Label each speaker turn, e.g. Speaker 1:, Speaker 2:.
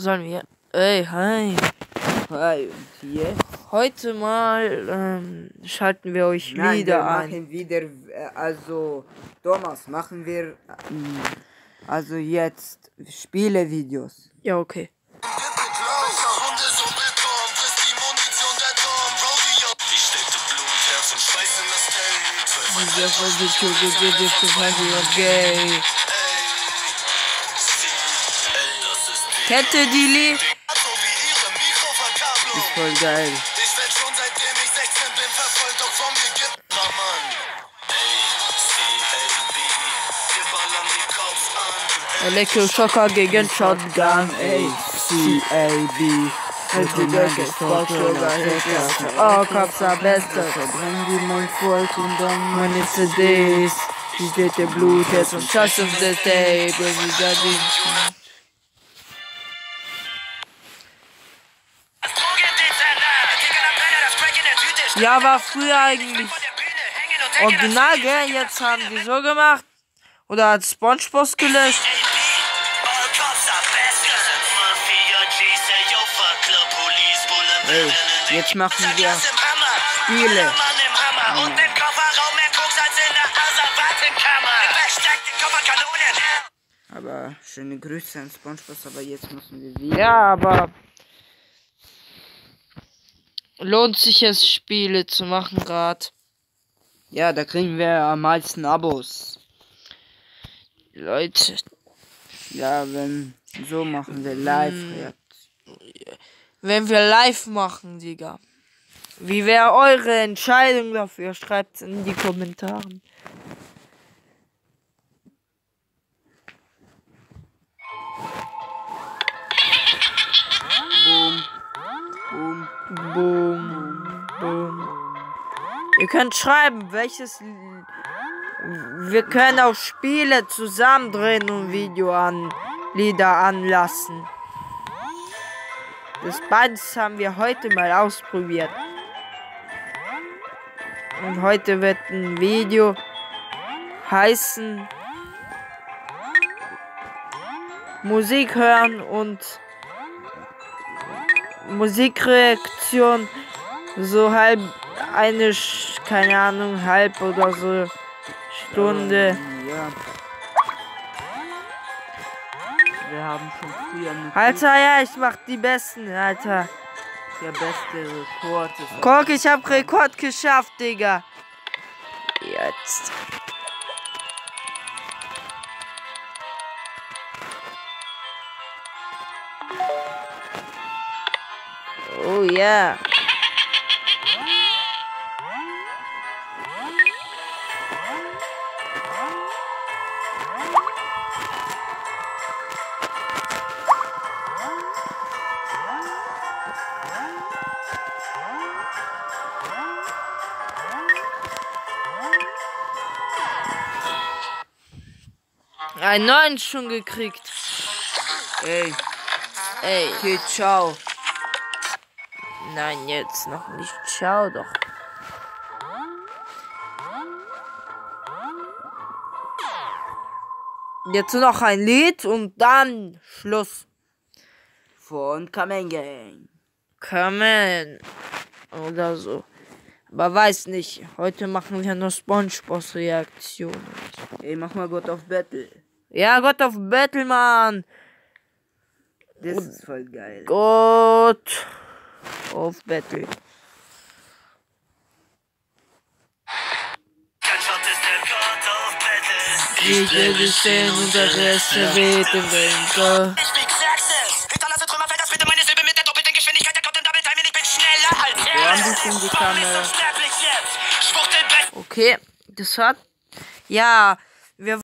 Speaker 1: Sollen wir? Ey, hi.
Speaker 2: Hi, und jetzt?
Speaker 1: Heute mal ähm, schalten wir euch
Speaker 2: Nein,
Speaker 1: wieder
Speaker 2: wir
Speaker 1: ein.
Speaker 2: machen wieder, äh, also Thomas, machen wir, ähm, also jetzt Spielevideos.
Speaker 1: Ja, okay.
Speaker 3: Hunde so Beton, frisst die Munition ihre Mikroverkabelung.
Speaker 2: Ist voll geil.
Speaker 3: Ich werd schon seitdem ich 16 bin verfolgt, doch von mir gibt man Mann. A-C-A-B, wir ballern die Cops an.
Speaker 1: Elektroschocker gegen Shotgun, ey.
Speaker 2: C-A-B.
Speaker 1: Oh, Cops are beste.
Speaker 2: Verbrenn die mein Volk und dann
Speaker 1: Meine CDs, die der Blut, jetzt und Schuss auf the tape, Ja, war früher eigentlich original, gell? Jetzt haben die so gemacht. Oder hat SpongeBob gelöscht.
Speaker 2: Ey, jetzt machen wir Spiele. Aber schöne Grüße an Spongebob, aber jetzt müssen wir wieder.
Speaker 1: Ja, aber lohnt sich es, Spiele zu machen grad.
Speaker 2: Ja, da kriegen wir am meisten Abos.
Speaker 1: Leute,
Speaker 2: Ja, wenn so machen wir live. Ja.
Speaker 1: wenn wir live machen, Digga. Wie wäre eure Entscheidung dafür? Schreibt's in die Kommentare. Ihr könnt schreiben, welches. Wir können auch Spiele zusammendrehen und Video an Lieder anlassen. Das beides haben wir heute mal ausprobiert. Und heute wird ein Video heißen Musik hören und Musikreaktion so halb eine keine Ahnung halb oder so Stunde
Speaker 2: Ja. Wir haben schon früher mit
Speaker 1: Alter ja ich mach die besten Alter
Speaker 2: der beste Rekord. ist-
Speaker 1: guck ich hab Rekord geschafft Digga jetzt Oh yeah. Einen neuen schon gekriegt.
Speaker 2: Ey,
Speaker 1: Ey,
Speaker 2: okay, ciao.
Speaker 1: nein, jetzt noch nicht. Ciao doch. Jetzt noch ein Lied und dann Schluss.
Speaker 2: Von Kamen Gang.
Speaker 1: Come Oder so. Aber weiß nicht. Heute machen wir nur Spongebob Reaktionen.
Speaker 2: Ey, mach mal Gott auf Battle.
Speaker 1: Ja, Gott auf Battle, Mann.
Speaker 2: Das ist voll geil.
Speaker 1: Gott auf Battle. Ich will dich sehen und der Rest weht im Winter.
Speaker 3: Ich wie Xerxes. Hinterlasse Trümmerfeld, das bitte meine Silbe mit der doppelten Geschwindigkeit. Der kommt im Double Timing. Ich bin schneller als er.
Speaker 2: Ja, ein bisschen die.
Speaker 1: Okay, das hat. Ja, wir